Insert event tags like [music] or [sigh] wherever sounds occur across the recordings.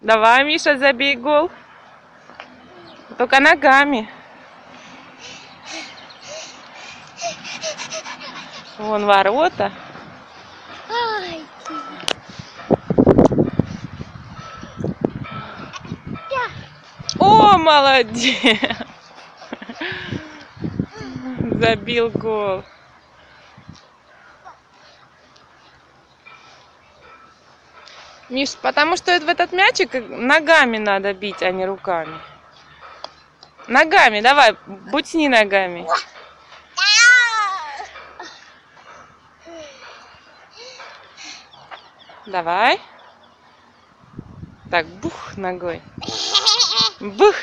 Давай, Миша, забей гол. Только ногами. Вон ворота. Ай, О, молодец! [laughs] Забил гол. Миш, потому что в этот мячик ногами надо бить, а не руками. Ногами, давай, бутни ногами. Давай. Так, бух ногой. Бух.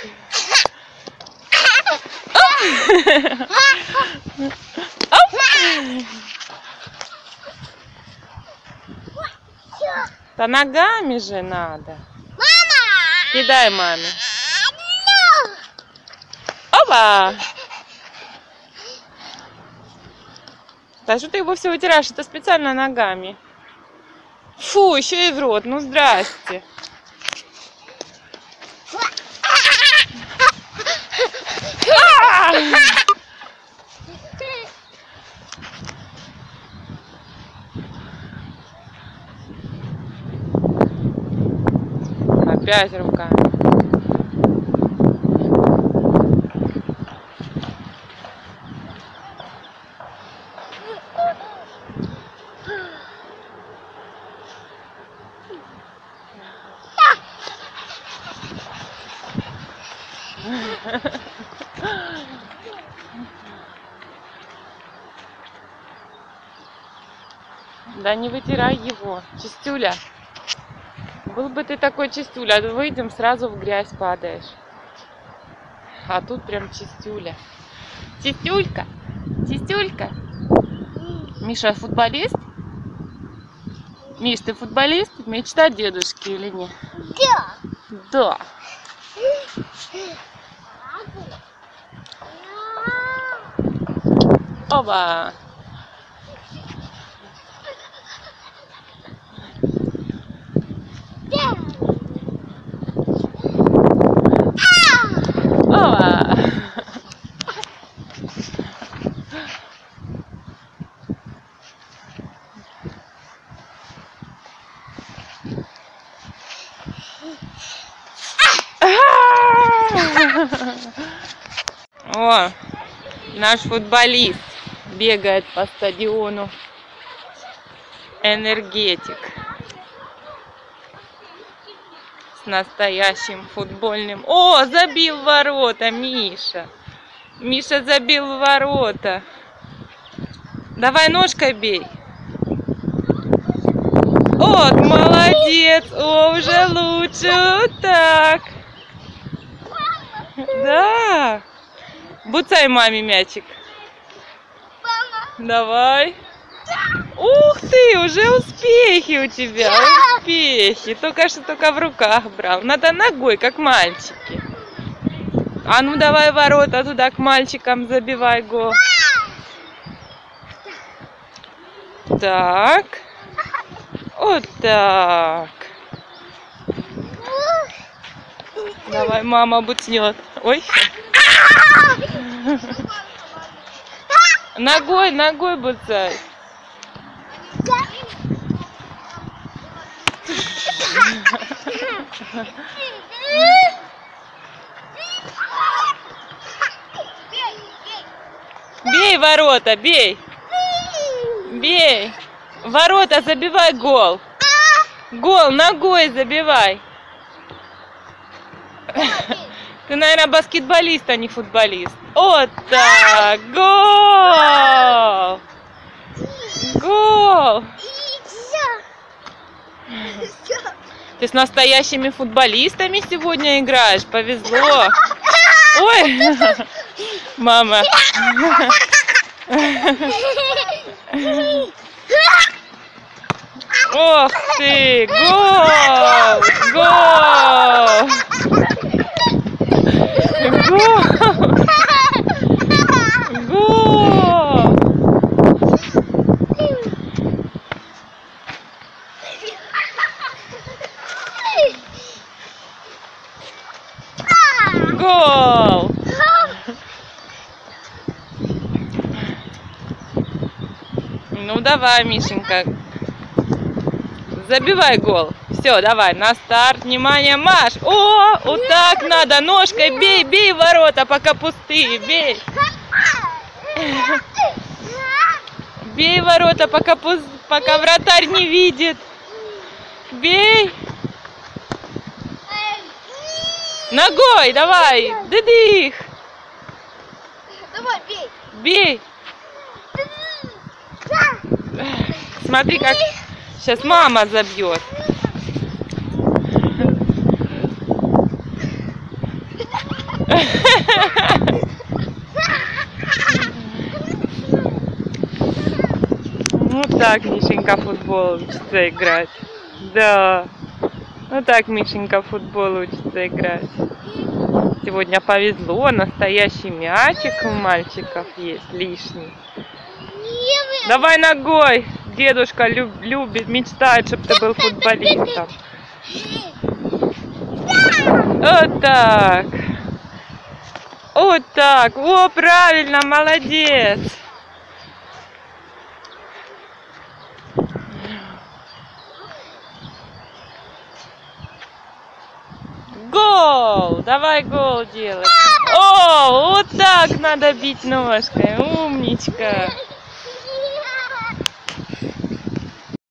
[laughs] [laughs] Да ногами же надо. Мама! Кидай маме. Опа! Да что ты его все вытираешь? Это специально ногами. Фу, еще и в рот. Ну здрасте. Опять руками. Да не вытирай его, чистюля. Был бы ты такой чистюля, выйдем, сразу в грязь падаешь. А тут прям чистюля. Чистюлька, чистюлька. Миша футболист? Миш, ты футболист? Мечта дедушки или нет? Да. Да. Оба. Да. Оба. О, наш футболист бегает по стадиону. Энергетик. С настоящим футбольным. О, забил ворота, Миша. Миша забил ворота. Давай ножкой бей. Вот, молодец. О, уже лучше. Вот так. Да. Буцай маме мячик. Давай. Ух ты, уже успехи у тебя, успехи. Только что только в руках брал. Надо ногой, как мальчики. А ну давай ворота туда к мальчикам забивай гол. Так. Вот так. Давай, мама бутнет. Ой. Ногой, ногой буцай. Бей ворота, бей. Бей. Ворота, забивай гол. Гол, ногой забивай. Ты, наверное, баскетболист, а не футболист. Вот так. Гол. Гол. Ты с настоящими футболистами сегодня играешь. Повезло. Ой. Мама. [laughs] Ох ты. Гол. Гол. Гол. Гол. Гол! Ну давай, Мишенька. Забивай гол. Все, давай, на старт, внимание, Маш. О, вот так надо, ножкой бей, бей ворота, пока пустые, бей. Бей ворота, пока, пуз... пока вратарь не видит. Бей. Ногой, давай, дыдых. Давай, бей. Бей. Смотри, как сейчас мама забьет. Вот так Мишенька футбол учится играть. Да. Вот так Мишенька футбол учится играть. Сегодня повезло, настоящий мячик у мальчиков есть лишний. Давай ногой. Дедушка люб- любит, мечтает, чтобы ты был футболистом. Вот так. Вот так. О, правильно, молодец. Гол! Давай гол делай. О, вот так надо бить ножкой. Умничка.